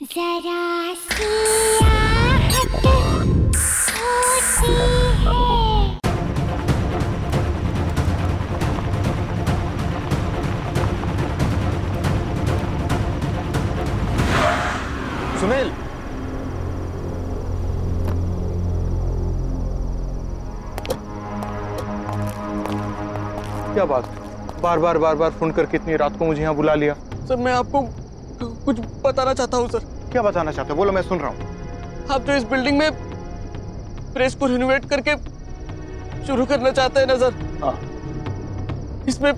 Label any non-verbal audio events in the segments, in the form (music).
जरा सी होती है। सुनील। क्या बात? बार बार बार बार फ़ोन करके इतनी रात को मुझे यहाँ बुला लिया। सर मैं आपको कुछ बताना चाहता हूँ सर। क्या बताना चाहते हो? बोलो मैं सुन रहा हूँ। आप जो इस बिल्डिंग में प्रेस को रिनोवेट करके शुरू करना चाहते हैं ना सर? हाँ। इसमें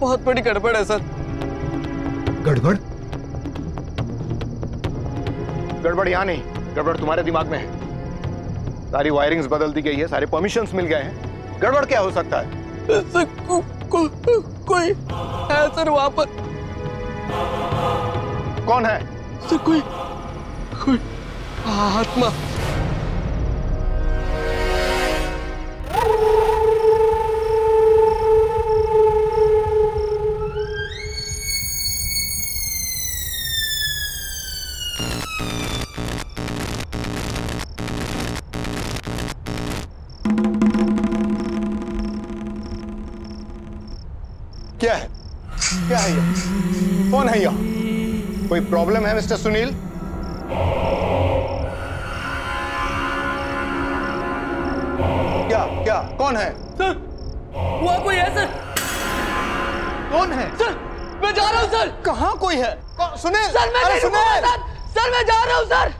बहुत बड़ी गड़बड़ है सर। गड़बड़? गड़बड़ यहाँ नहीं। गड़बड़ तुम्हारे दिमाग में है। सारी वायरिंग्स बदल दी गई है सारे परमिशंस मिल गए हैं। गड़बड़ क्या हो सकता है? सर को, को, कोई है सर वहाँ पर? कौन है? सर कोई कोई आत्मा। क्या है? क्या है ये? कौन है यह कोई प्रॉब्लम है मिस्टर सुनील? क्या क्या? कौन है? सर हुआ कोई है सर कौन है? सर मैं जा रहा हूँ सर। कहाँ कोई है? सुनील! सर मैं अरे सुनील! सर मैं जा रहा हूँ सर।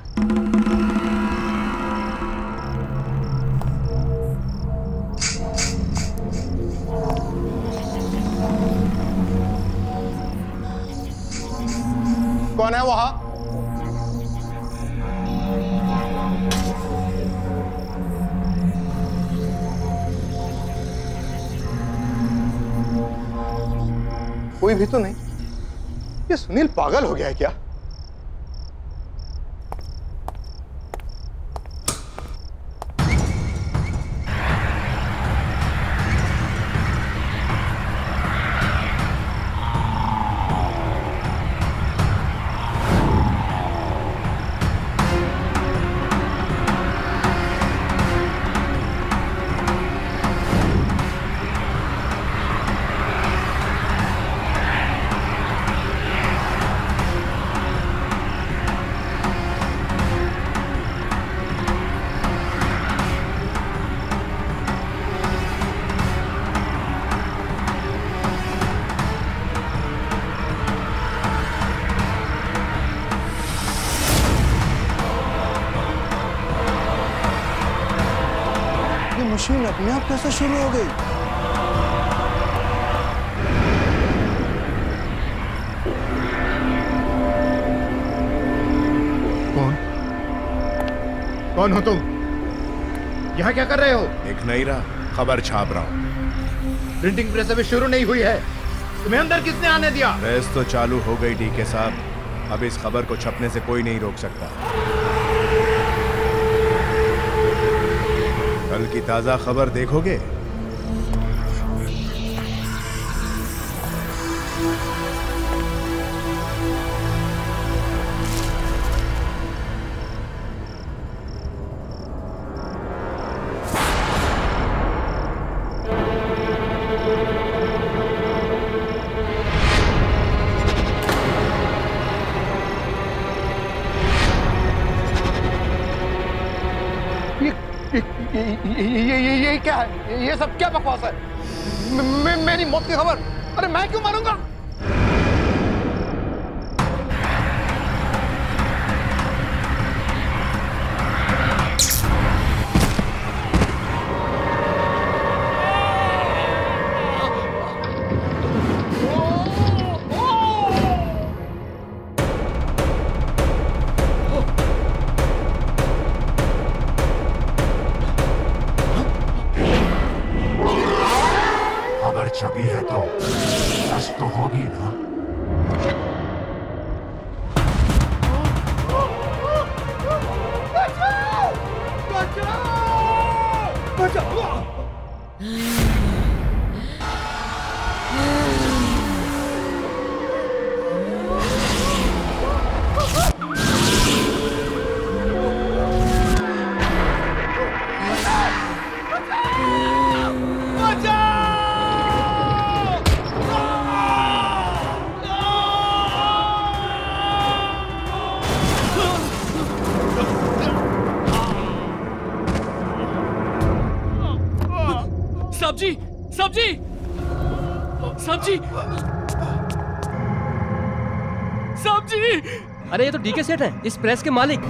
भी तो नहीं। ये सुनील पागल हो गया है क्या? अपने आप कैसे शुरू हो गई? कौन? कौन हो तुम? यहाँ क्या कर रहे हो? एक नहीं रहा खबर छाप रहा हूँ। प्रिंटिंग प्रेस अभी शुरू नहीं हुई है। तुम्हें अंदर किसने आने दिया? प्रेस तो चालू हो गई डीके साहब। अब इस खबर को छपने से कोई नहीं रोक सकता। कल की ताज़ा खबर देखोगे? ये ये ये ये क्या है? ये सब क्या बकवास है? मे- मेरी मौत की खबर? अरे मैं क्यों मारूँगा? सब्ज़ी सब्ज़ी सब्ज़ी सब्ज़ी अरे ये तो डीके सेठ है इस प्रेस के मालिक।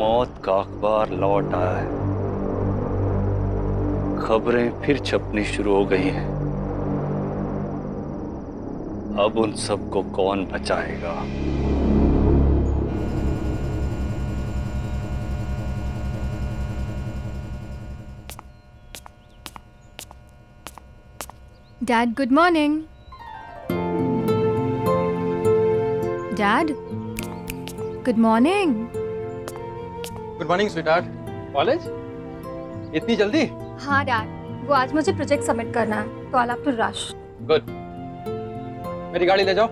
मौत का अखबार लौट आया है। खबरें फिर छपनी शुरू हो गई हैं। अब उन सबको कौन बचाएगा? Dad, good morning. Dad, good morning. Good morning sweetheart college इतनी जल्दी? हाँ डैड वो आज मुझे प्रोजेक्ट सबमिट करना है तो हैव टू रश गुड मेरी गाड़ी ले जाओ।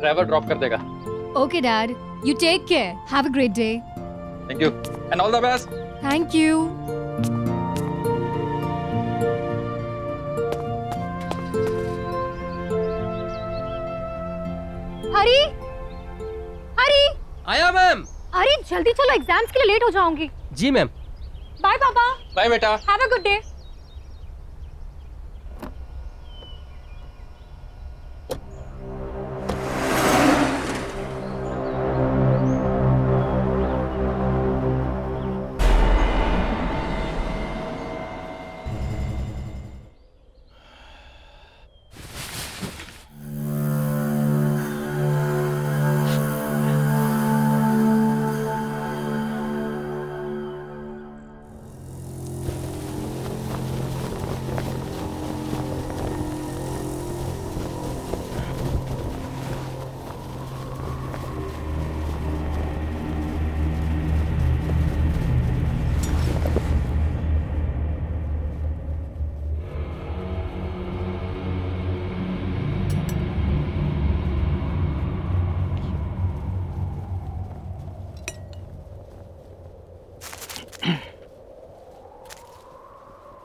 ड्राइवर ड्रॉप कर देगा। Okay dad you take care have a great day thank you and all the best thank you Hari Hari आया मैम। अरे जल्दी चलो एग्ज़ाम्स के लिए लेट हो जाऊँगी। जी मैम। बाय पापा बाय बेटा। Have a good day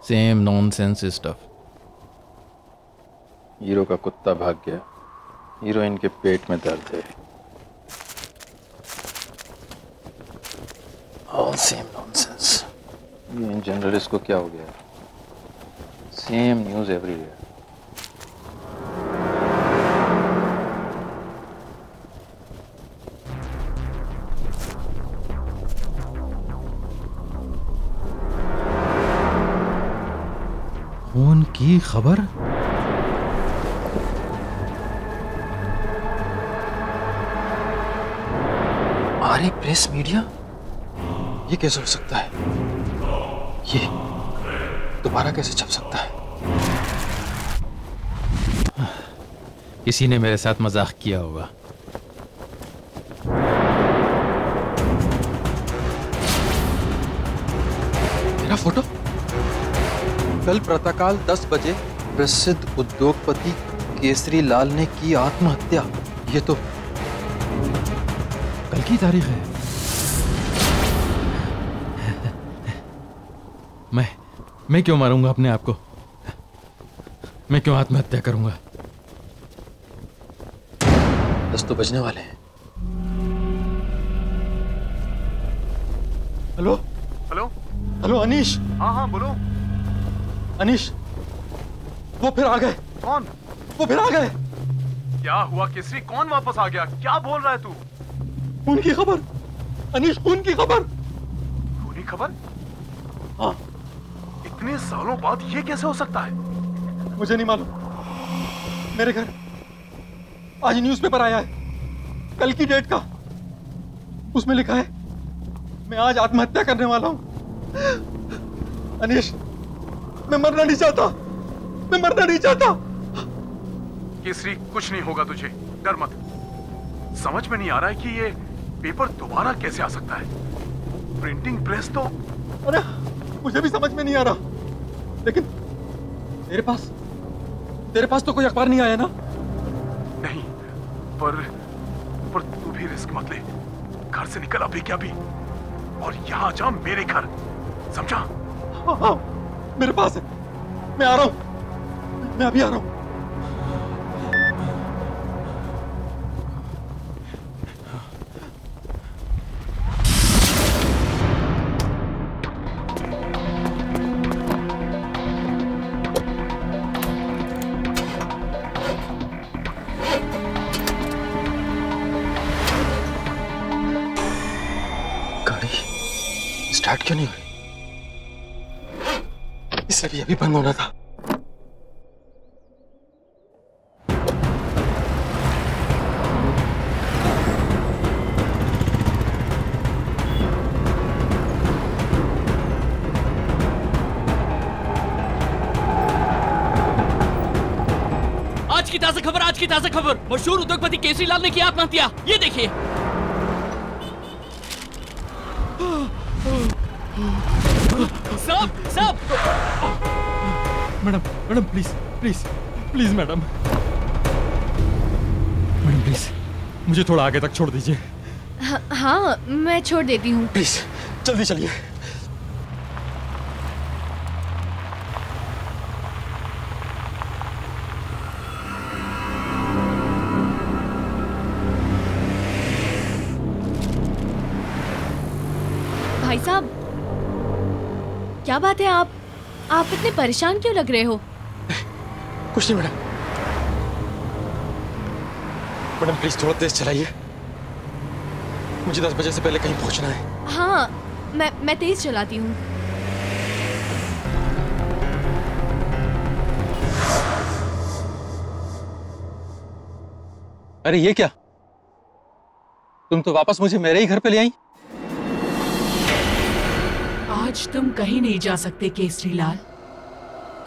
same nonsense stuff hero का कुत्ता भाग गया। हीरोइन के पेट में दर्द है। ऑल सेम नॉनसेंस ये इन जनरल इसको क्या हो गया? सेम न्यूज़ एवरीवेयर खून की खबर? Arya press media? ये कैसे हो सकता है? ये दोबारा कैसे छप सकता है? किसी ने मेरे साथ मज़ाक किया होगा। मेरा फ़ोटो? कल प्रातःकाल 10 बजे। प्रसिद्ध उद्योगपति केसरी लाल ने की आत्महत्या। ये तो कल की तारीख है। (laughs) मैं मैं क्यों मारूँगा अपने आप को? मैं क्यों आत्महत्या करूँगा? दस तो बजने वाले हैं। हेलो? हेलो? हेलो अनीश? हाँ हाँ बोलो। अनीश वो फिर आ गए। कौन? वो फिर आ गए। क्या हुआ? केसरी कौन वापस आ गया? क्या बोल रहा है तू? खून की खबर। अनिश खून की खबर। खूनी खबर? हाँ। इतने सालों बाद ये कैसे हो सकता है? मुझे नहीं मालूम। मेरे घर आज न्यूज़पेपर आया है। कल की डेट का। उसमें लिखा है मैं आज आत्महत्या करने वाला हूँ। अनीश मैं मरना नहीं चाहता। मैं मरना नहीं चाहता। केसरी कुछ नहीं होगा तुझे। डर मत। समझ में नहीं आ रहा है कि ये पेपर दोबारा कैसे आ सकता है? प्रिंटिंग प्रेस तो अरे मुझे भी समझ में नहीं आ रहा। लेकिन तेरे पास तेरे पास तो कोई अखबार नहीं आया ना? नहीं पर पर तू भी रिस्क मत ले। घर से निकल अभी क्या भी और यहाँ जा मेरे घर। समझा? हाँ, हाँ, मेरे पास है। मैं आ रहा हूँ। मैं अभी आ रहा हूँ। इसे भी अभी बंद होना था आज की ताज़ा खबर आज की ताज़ा खबर मशहूर उद्योगपति केसरी लाल ने की आत्महत्या ये देखिए साहब साहब madam madam please please please madam madam please मुझे थोड़ा आगे तक छोड़ दीजिए। हाँ, हाँ मैं छोड़ देती हूँ। प्लीज़ जल्दी चलिए। क्या बात है? आप आप इतने परेशान क्यों लग रहे हो? कुछ नहीं मैडम। मैडम प्लीज़ थोड़ा तेज चलाइए। मुझे दस बजे से पहले कहीं पहुँचना है। हाँ मैं मैं तेज चलाती हूँ। अरे ये क्या? तुम तो वापस मुझे मेरे ही घर पे ले आई? आज तुम कहीं नहीं जा सकते केसरी लाल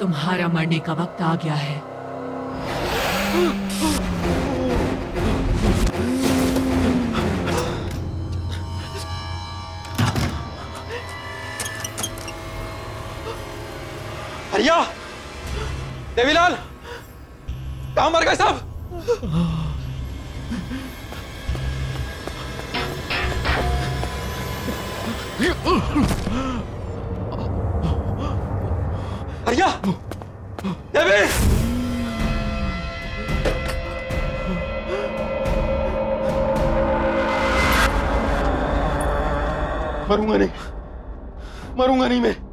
तुम्हारा मरने का वक्त आ गया है। हरिया! देवीलाल! कहाँ मर गए साहब हरिया देवी मरूँगा नहीं। मरूँगा नहीं मैं।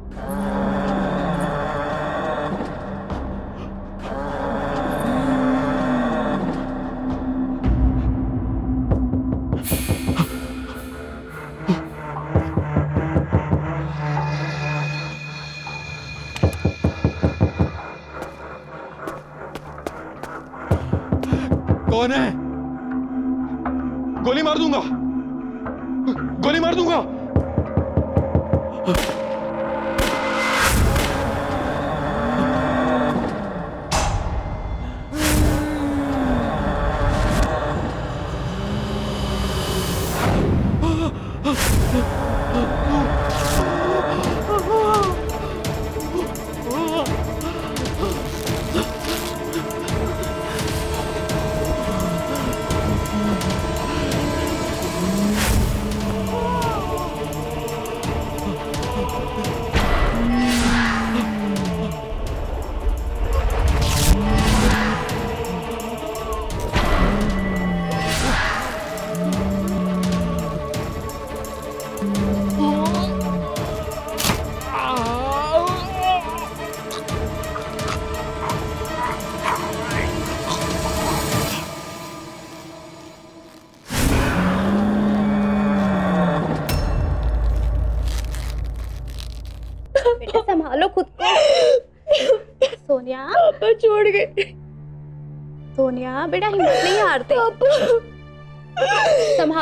कौन है? गोली मार दूँगा। गोली मार दूँगा।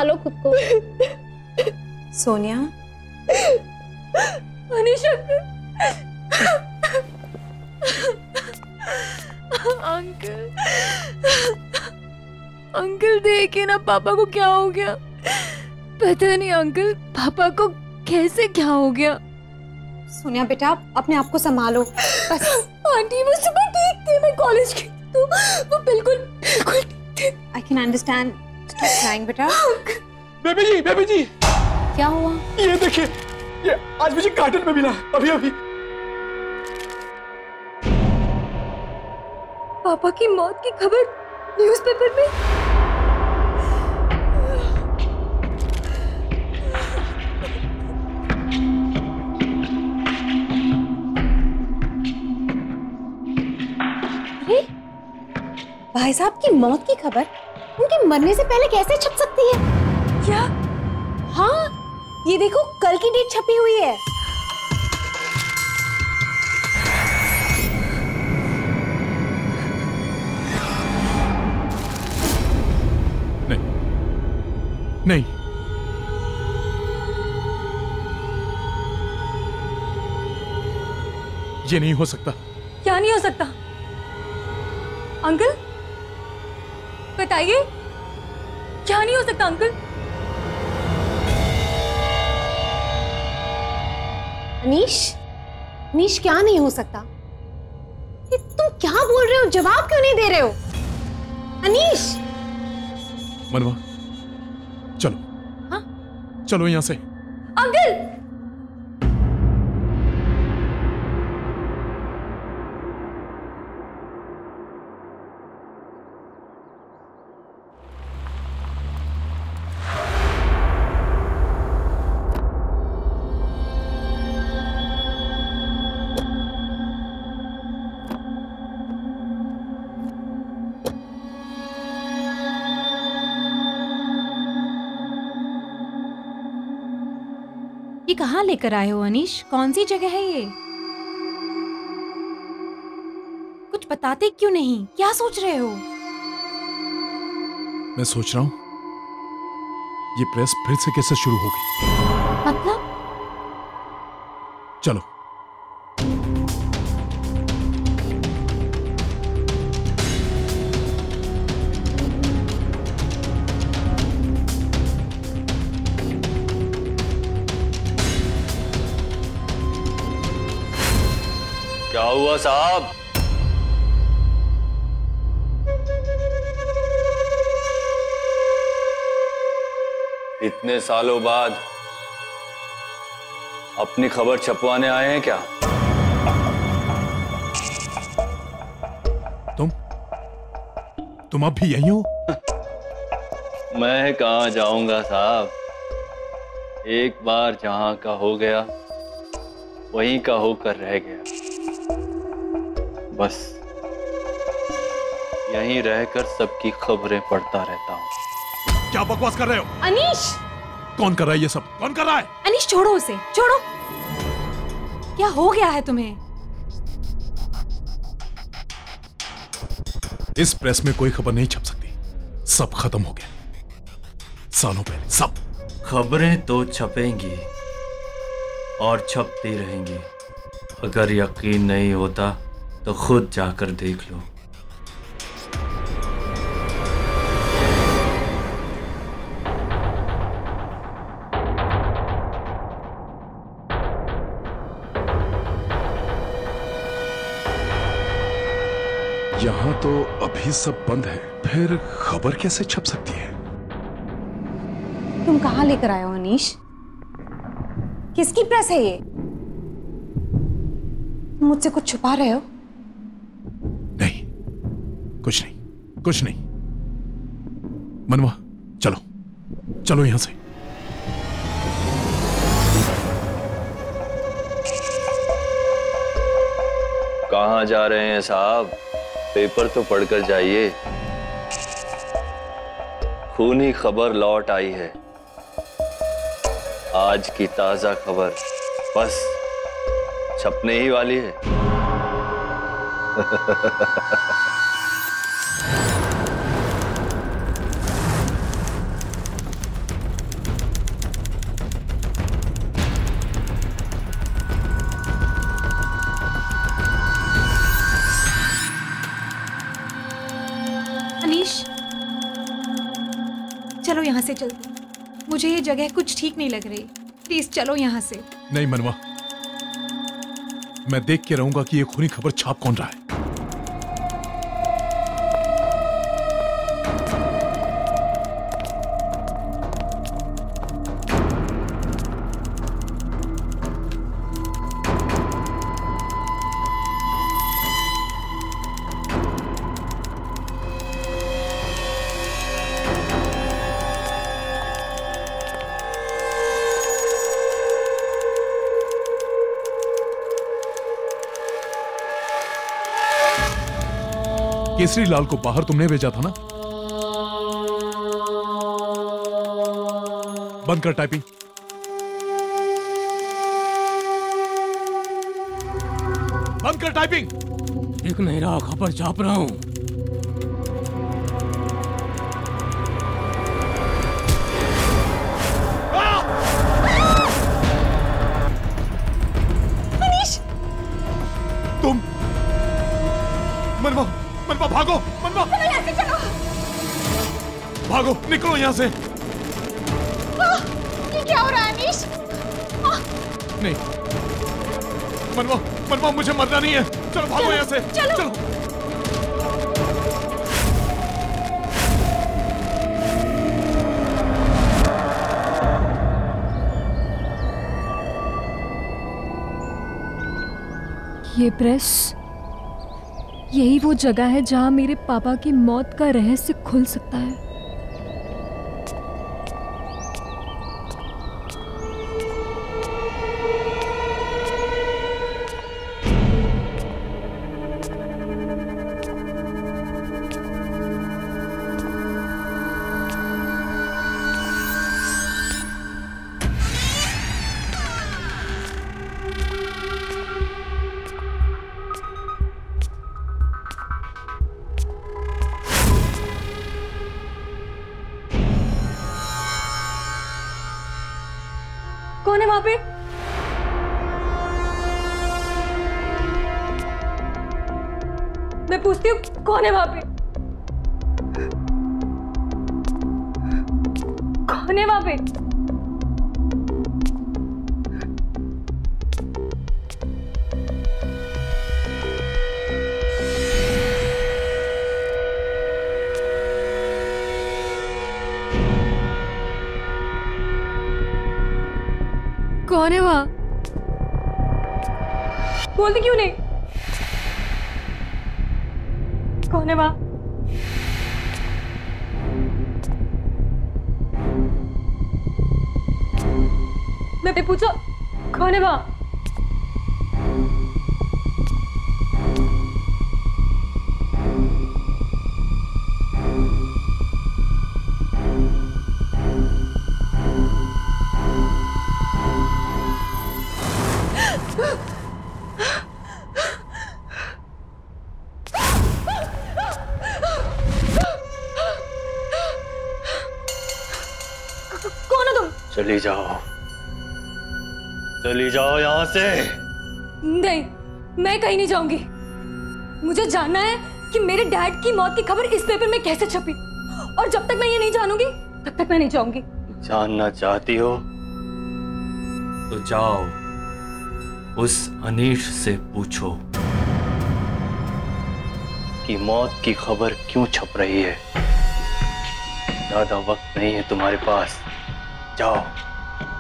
संभालो खुद को। सोनिया? अंकल। अंकल देखिए ना पापा को क्या हो गया? पता नहीं अंकल पापा को कैसे क्या हो गया? सोनिया बेटा अपने आप को संभालो। बस। आंटी वो सुबह ठीक थे मैं कॉलेज गई तो वो बिल्कुल बिल्कुल I can understand stop crying बेटा? Baby ji baby ji. क्या हुआ? ये देखिए ये आज मुझे कार्टन में मिला अभी अभी। पापा की मौत की खबर न्यूज़पेपर में? भाई साहब की मौत की खबर? उनके मरने से पहले कैसे छप सकती है? क्या? हाँ ये देखो कल की डेट छपी हुई है। नहीं। नहीं। ये नहीं हो सकता। क्या नहीं हो सकता? अंकल? बताइए। क्या नहीं हो सकता अंकल? अनीश अनीश क्या नहीं हो सकता? ये तुम क्या बोल रहे हो? जवाब क्यों नहीं दे रहे हो? अनीश! मनवा चलो। हाँ? चलो यहाँ से। अंकल! कहाँ लेकर आए हो अनिश? कौन सी जगह है ये? कुछ बताते क्यों नहीं? क्या सोच रहे हो? मैं सोच रहा हूँ ये प्रेस फिर से कैसे शुरू होगी? मतलब? चलो। क्या हुआ साहब? इतने सालों बाद अपनी खबर छपवाने आए हैं क्या? तुम? तुम अब भी यही हो? (laughs) मैं कहा जाऊँगा साहब? एक बार जहाँ का हो गया वहीं का होकर रह गया। बस। यहीं रहकर सबकी खबरें पढ़ता रहता हूँ। क्या बकवास कर रहे हो? अनीश! कौन कर रहा है ये सब? कौन कर रहा है? अनीश छोड़ो उसे। छोड़ो। क्या हो गया है तुम्हें? इस प्रेस में कोई खबर नहीं छप सकती। सब खत्म हो गया। सालों पहले सब। खबरें तो छपेंगी और छपती रहेंगी। अगर यकीन नहीं होता तो खुद जाकर देख लो। यहाँ तो अभी सब बंद है। फिर खबर कैसे छप सकती है? तुम कहाँ लेकर आए हो अनीश? किसकी प्रेस है ये? मुझसे कुछ छुपा रहे हो कुछ नहीं कुछ नहीं। मनवा, चलो। चलो यहाँ से। कहा जा रहे हैं साहब? पेपर तो पढ़कर जाइए। खूनी खबर लौट आई है। आज की ताज़ा खबर, बस, छपने ही वाली है। (laughs) जगह कुछ ठीक नहीं लग रही। प्लीज़ चलो यहाँ से। नहीं, मनवा। मैं देख के रहूँगा कि ये खूनी खबर छाप कौन रहा है। केसरी लाल को बाहर तुमने भेजा था ना? बंद कर टाइपिंग बंद कर टाइपिंग एक नहीं रहा खबर छाप रहा हूँ। निकलो यहाँ से। ये क्या हो रहा है अनीश? नहीं। मनवा मनवा मुझे मरना नहीं है। चलो भागो यहाँ से। चलो। चलो। ये प्रेस यही वो जगह है जहाँ मेरे पापा की मौत का रहस्य खुल सकता है। वहाँ बोलते क्यों नहीं? कौन है वहाँ मैं पूछो कौन है वहाँ चली जाओ यहाँ से। नहीं मैं कहीं नहीं जाऊँगी। मुझे जानना है कि मेरे डैड की मौत की खबर इस पेपर में कैसे छपी। और जब तक मैं ये नहीं जानूँगी तब तक मैं नहीं जाऊँगी। जानना चाहती हो? तो जाओ उस अनीश से पूछो। कि मौत की खबर क्यों छप रही है? ज़्यादा वक्त नहीं है तुम्हारे पास। जाओ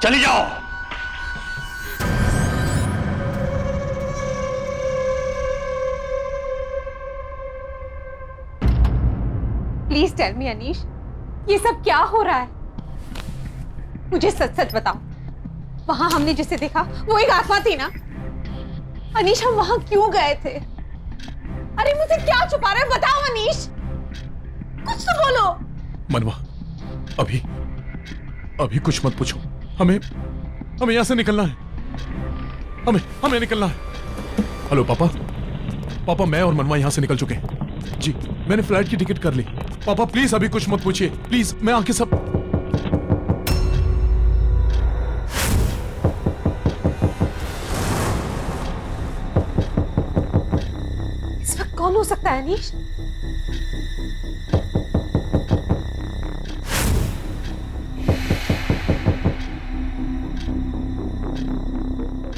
चली जाओ। प्लीज़ टेल मी अनीश ये सब क्या हो रहा है? मुझे सच सच बताओ। वहाँ हमने जिसे देखा, वो एक आत्मा थी ना? अनीश, हम वहाँ क्यों गए थे? अरे, मुझे क्या छुपा रहे बताओ, अनीश। कुछ तो बोलो। मनवा अभी अभी कुछ मत पूछो। हमें हमें यहाँ से निकलना है। हमें हमें निकलना है। हेलो, पापा। पापा, मैं और मनवा यहाँ से निकल चुके हैं। जी, मैंने फ़्लाइट की टिकट कर ली। पापा प्लीज़ अभी कुछ मत पूछिए। प्लीज़ मैं आके सब इस वक्त कौन हो सकता है अनीश?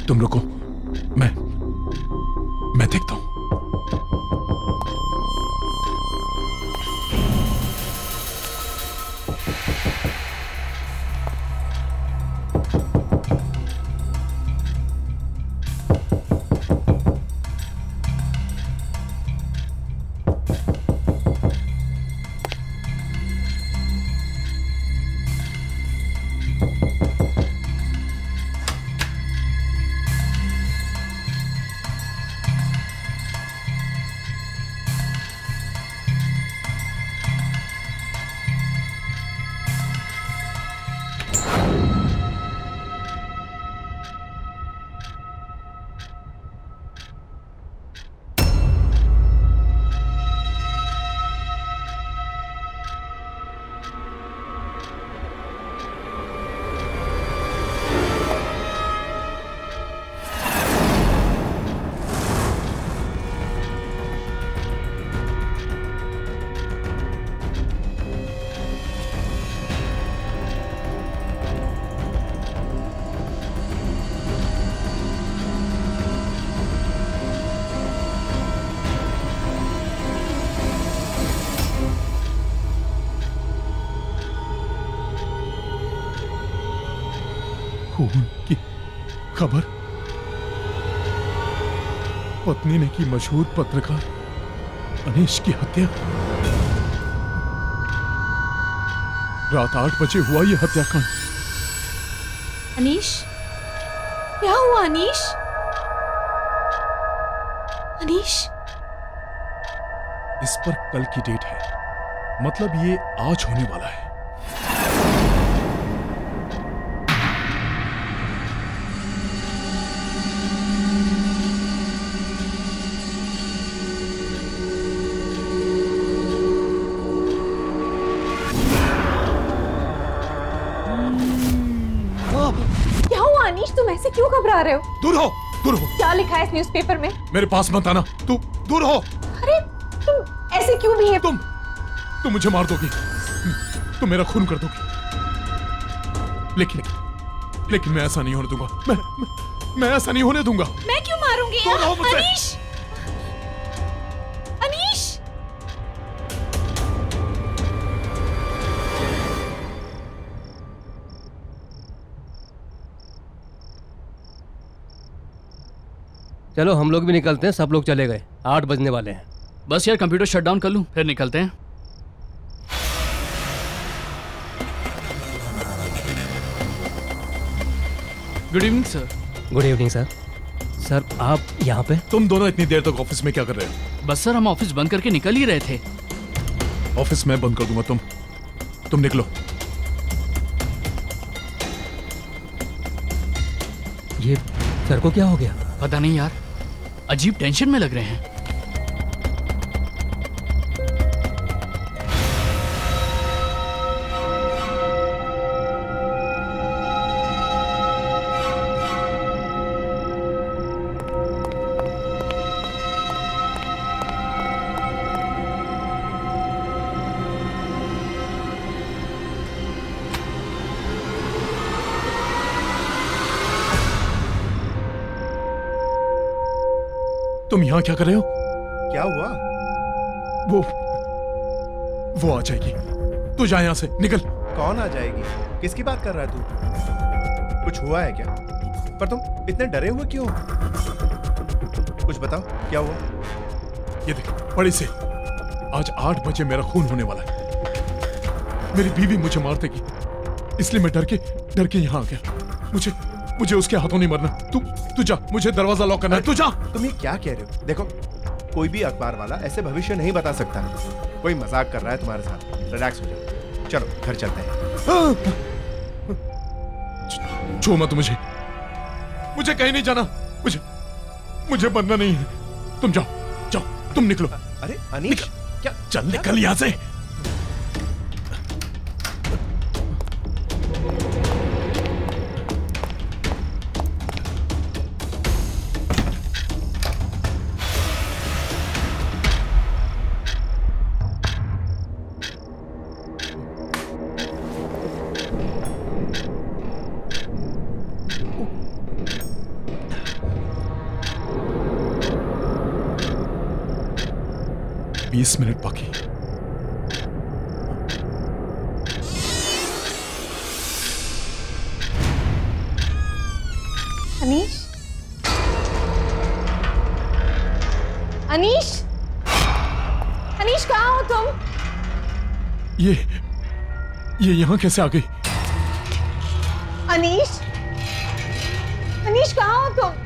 तुम रुको। पत्नी ने की मशहूर पत्रकार अनीश की हत्या। रात आठ बजे हुआ यह हत्याकांड। अनीश? क्या हुआ अनीश? अनीश? इस पर कल की डेट है। मतलब ये आज होने वाला है। ऐसे रहे हो? दूर हो दूर हो। क्या लिखा है इस न्यूज़पेपर में? मेरे पास मत आना। तू दूर हो। अरे तुम ऐसे क्यों भी है? तुम तुम मुझे मार दोगी। तुम मेरा खून कर दोगी। लेकिन लेकिन मैं ऐसा नहीं होने दूँगा। मैं मैं, मैं ऐसा नहीं होने दूँगा। मैं क्यों मारूँगी? दूर चलो हम लोग भी निकलते हैं सब लोग चले गए। आठ बजने वाले हैं। बस यार कंप्यूटर शट डाउन कर लूँ फिर निकलते हैं। Good evening sir good evening sir sir आप यहाँ पे? तुम दोनों इतनी देर तक ऑफ़िस में क्या कर रहे हो? बस सर हम ऑफ़िस बंद करके निकल ही रहे थे। ऑफ़िस में बंद कर दूँगा तुम तुम निकलो। ये सर को क्या हो गया? पता नहीं यार। अजीब टेंशन में लग रहे हैं। तुम यहाँ क्या कर रहे हो? क्या हुआ? वो वो आ जाएगी। तू जा यहाँ से निकल। कौन आ जाएगी? किसकी बात कर रहा है तू? कुछ हुआ है क्या? पर तुम इतने डरे हुए क्यों कुछ बताओ क्या हुआ? ये देख बड़ी से। आज आठ बजे मेरा खून होने वाला है। मेरी बीवी मुझे मार देगी। इसलिए मैं डर के डर के यहाँ आ गया। मुझे मुझे उसके हाथों नहीं मरना। तू तू जा मुझे दरवाज़ा लॉक करना है। तू जा। तुम ये क्या कह रहे हो? देखो कोई भी अखबार वाला ऐसे भविष्य नहीं बता सकता कोई मज़ाक कर रहा है तुम्हारे साथ। रिलैक्स हो जाओ। चलो घर चलते हैं। छो मत मुझे। मुझे कहीं नहीं जाना। मुझे मुझे बनना नहीं है। तुम जाओ जाओ तुम निकलो। अरे अनीश क्या चल निकल यहाँ से। यहाँ कैसे आ गई? अनीश? अनीश, कहाँ हो तुम?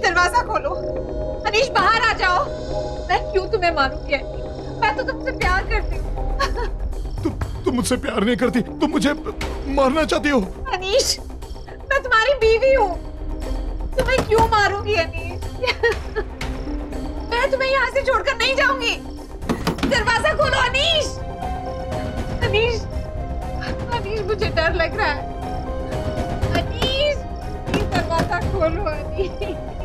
दरवाज़ा खोलो। अनीश, बाहर आ जाओ। मैं क्यों तुम्हें मारूँगी मैं तो तुमसे प्यार करती हूँ। तुम मुझसे प्यार नहीं करती, तुम मुझे मारना चाहती हो। अनीश, मैं तुम्हारी बीवी हूँ। तुम्हें क्यों मारूँगी, अनीश? मैं तुम्हें यहाँ से छोड़कर नहीं जाऊँगी। दरवाज़ा खोलो, अनीश। अनीश अनीश, मुझे डर लग रहा है। अनीश दरवाज़ा खोलो, अनीश।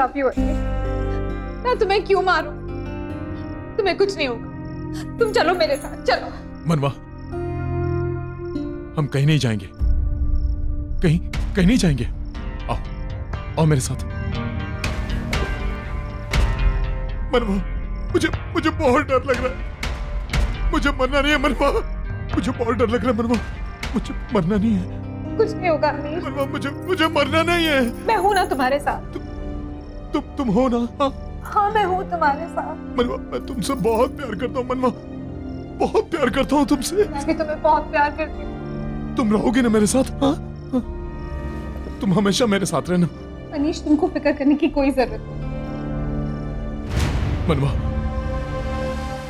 लव यू मैं तुम्हें क्यों मारू? तुम्हें कुछ नहीं होगा। तुम चलो मेरे साथ चलो। मनवा हम कहीं नहीं जाएँगे। कहीं कहीं नहीं जाएँगे। आओ आओ मेरे साथ। मनवा मुझे मुझे बहुत डर लग रहा है। मुझे मरना नहीं है मनवा। मुझे बहुत डर लग रहा है मनवा। मुझे मरना नहीं है। कुछ नहीं होगा मनवा मुझे मुझे मरना नहीं है। मैं हूँ ना तुम्हारे साथ। तुम तुम हो ना? हाँ? हाँ मैं हूँ तुम्हारे साथ। मनवा मैं तुमसे बहुत प्यार करता हूँ मनवा बहुत प्यार करता हूँ तुमसे। मैं भी तुम्हें बहुत प्यार करती हूँ तुम रहोगे ना मेरे साथ? हाँ? हाँ? तुम हमेशा मेरे साथ रहना। अनीश तुमको फ़िक्र करने की कोई ज़रूरत नहीं। मनवा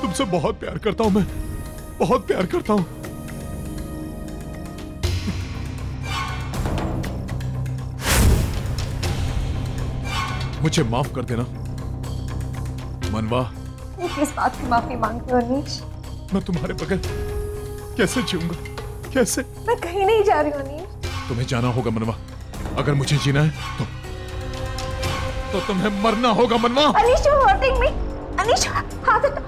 तुमसे बहुत प्यार करता हूँ मैं। बहुत प्यार करता हूँ। मुझे माफ़ कर देना। मनवा। किस बात की माफ़ी मांगती हूँ अनीश। मैं तुम्हारे बगैर कैसे जीऊँगा? कैसे? मैं कहीं नहीं जा रही हूँ अनीश। तुम्हें जाना होगा मनवा। अगर मुझे जीना है तो तो तुम्हें मरना होगा मनवा। Anish you hurting me Anish हाथ हटा।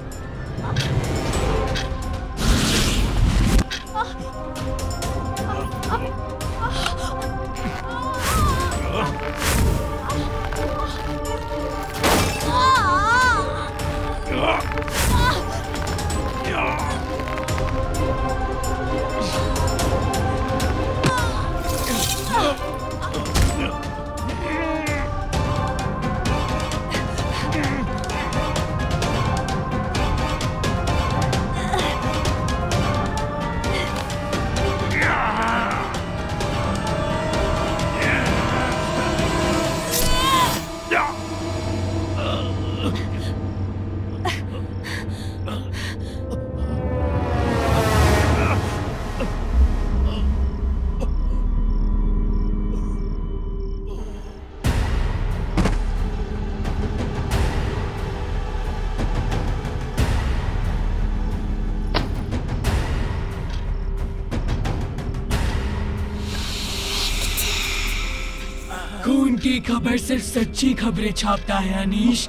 की खबर सिर्फ़ सच्ची खबरें छापता है, अनीश।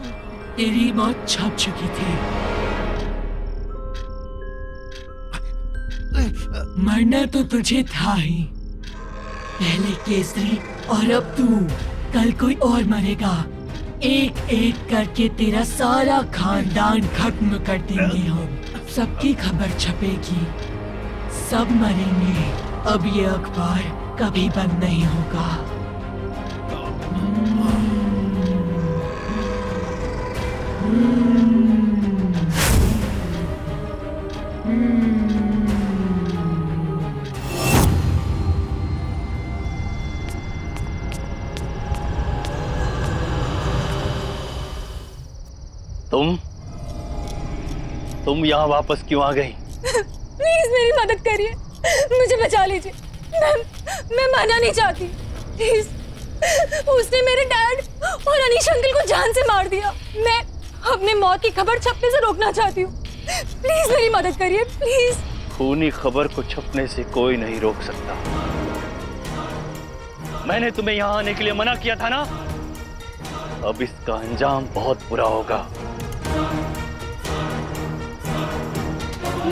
तेरी मौत छप चुकी थी। मरना तो तुझे था ही। पहले केसरी और अब तू। कल कोई और मरेगा। एक एक करके तेरा सारा खानदान खत्म कर देंगे हम। सबकी खबर छपेगी। सब मरेंगे। अब ये अखबार कभी बंद नहीं होगा। तुम यहाँ वापस क्यों आ गई? प्लीज़ मेरी मदद करिए। मुझे बचा लीजिए। मैं मैं मरना नहीं चाहती। प्लीज़। उसने मेरे डैड और अनीश अंकल को जान से मार दिया। मैं अपने मौत की खबर छपने से रोकना चाहती हूँ। प्लीज़ मेरी मदद करिए प्लीज़। खूनी खबर को छपने से कोई नहीं रोक सकता। मैंने तुम्हें यहाँ आने के लिए मना किया था ना? अब इसका अंजाम बहुत बुरा होगा।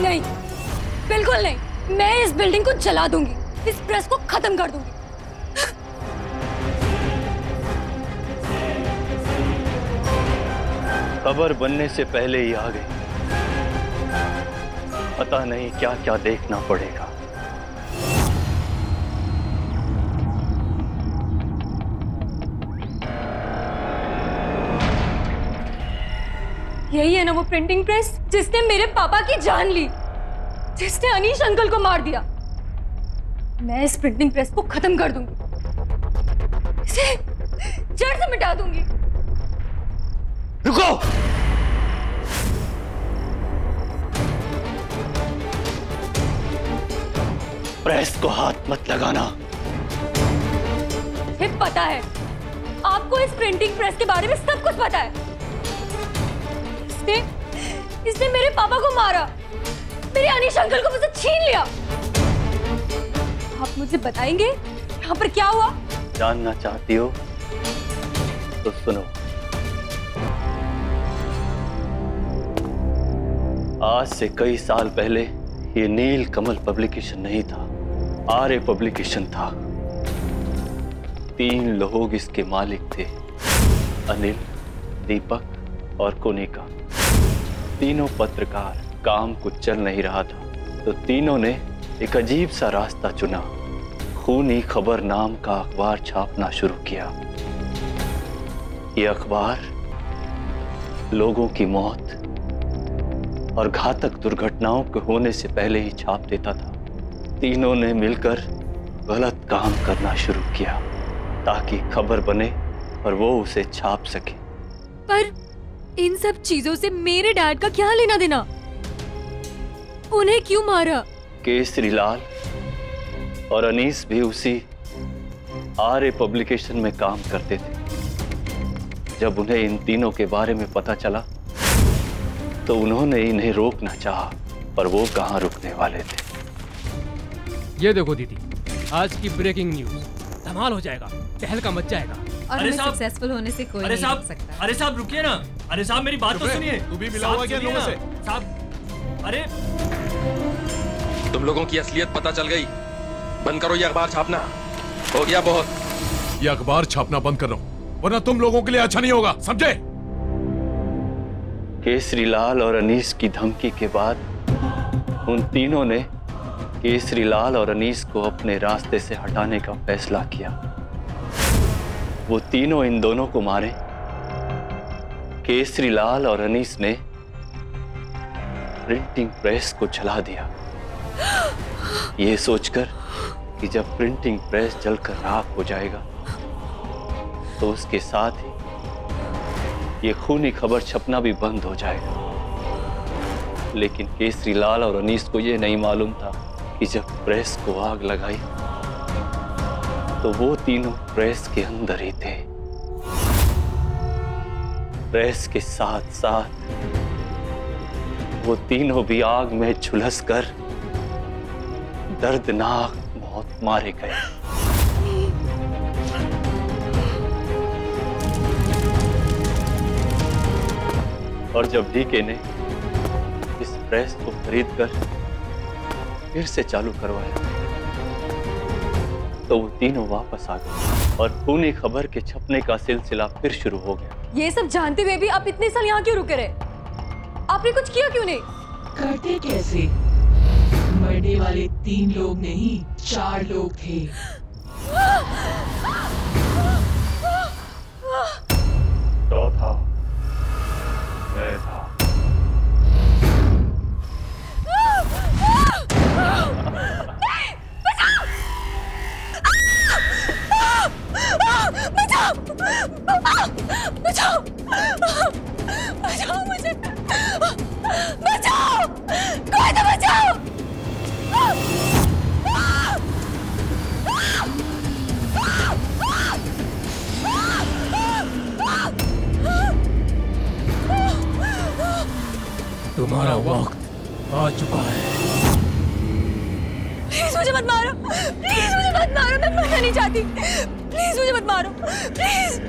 नहीं। बिल्कुल नहीं। मैं इस बिल्डिंग को जला दूँगी। इस प्रेस को खत्म कर दूँगी। खबर बनने से पहले ही आ गई। पता नहीं क्या क्या देखना पड़ेगा। यही है ना वो प्रिंटिंग प्रेस जिसने मेरे पापा की जान ली। जिसने अनीश अंकल को मार दिया। मैं इस प्रिंटिंग प्रेस को खत्म कर दूँगी। इसे जड़ से मिटा दूँगी। रुको! प्रेस को हाथ मत लगाना। मुझे पता है आपको इस प्रिंटिंग प्रेस के बारे में सब कुछ पता है। इसने इसने मेरे पापा को मारा। मेरे अनिश अंकल को मुझसे छीन लिया। आप मुझे बताएँगे यहाँ पर क्या हुआ? जानना चाहती हो तो सुनो। आज से कई साल पहले ये नील कमल पब्लिकेशन नहीं था, आर्य पब्लिकेशन था। तीन लोग इसके मालिक थे, अनिल, दीपक और कोने का। तीनों पत्रकार काम कुछ चल नहीं रहा था तो तीनों ने एक अजीब सा रास्ता चुना। खूनी खबर नाम का अखबार छापना शुरू किया। ये अखबार लोगों की मौत और घातक दुर्घटनाओं के होने से पहले ही छाप देता था। तीनों ने मिलकर गलत काम करना शुरू किया, ताकि खबर बने और वो उसे छाप सके। पर इन सब चीज़ों से मेरे डैड का क्या लेना देना? उन्हें क्यों मारा? केसरी लाल और अनीस भी उसी आर्य पब्लिकेशन में काम करते थे। जब उन्हें इन तीनों के बारे में पता चला तो उन्होंने इन्हें रोकना चाहा पर वो कहाँ रुकने वाले थे? ये देखो दीदी आज की ब्रेकिंग न्यूज़ धमाल हो जाएगा तहलका मच जाएगा। और अरे साहब, सक्सेसफुल होने से कोई अरे नहीं सकता। अरे साहब रुकिए ना। अरे साहब मेरी बात तो सुनिए। तू भी मिला हुआ क्या लोगों से? साहब अरे। तुम लोगों की असलियत पता चल गई। बंद करो ये अखबार छापना। हो गया बहुत। ये अखबार छापना बंद कर रहा हूँ वरना तुम लोगों के लिए अच्छा नहीं होगा समझे? केसरी लाल और अनीस की धमकी के बाद उन तीनों ने केसरी लाल और अनीस को अपने रास्ते से हटाने का फैसला किया। वो तीनों इन दोनों को मारे। केसरी लाल और अनीस ने प्रिंटिंग प्रेस को जला दिया। ये सोचकर कि जब प्रिंटिंग प्रेस जलकर राख हो जाएगा तो उसके साथ ही ये खूनी खबर छपना भी बंद हो जाएगा। लेकिन केसरी लाल और अनीस को यह नहीं मालूम था कि जब प्रेस को आग लगाई तो वो तीनों प्रेस के अंदर ही थे। प्रेस के साथ साथ वो तीनों भी आग में झुलस कर दर्दनाक मौत मारे गए। और जब डीके ने इस प्रेस को खरीद कर फिर से चालू करवाया तो वो तीनों वापस आ गए और खूनी खबर के छपने का सिलसिला फिर शुरू हो गया। ये सब जानते हुए भी आप इतने साल यहाँ क्यों रुके रहे? आपने कुछ किया क्यों नहीं? करते कैसे? मरने वाले तीन लोग नहीं चार लोग थे। चौथा मैं था। बचाओ! बचाओ बचाओ मुझे बचाओ कोई तो बचाओ तुम्हारा वक्त आ चुका है। प्लीज़ मुझे मत मारो। प्लीज़ मुझे मत मारो। मैं मरना नहीं चाहती। प्लीज़ मुझे मत मारो। प्लीज़।